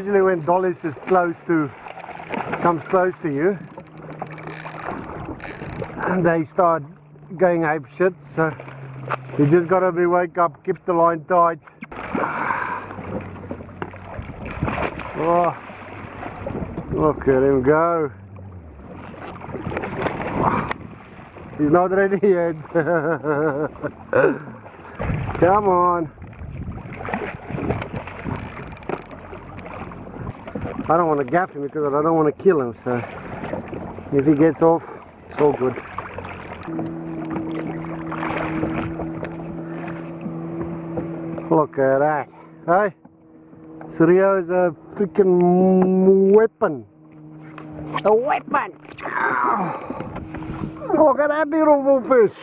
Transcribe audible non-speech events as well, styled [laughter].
usually when Dolly's is close to, comes close to you, and they start going ape shit. So you just gotta be wake up, keep the line tight. Oh, look at him go. He's not ready yet. [laughs] Come on. I don't want to gap him because I don't want to kill him, so if he gets off, it's all good. Look at that. Hey? Suryo is a freaking weapon. A weapon! Look at that beautiful fish.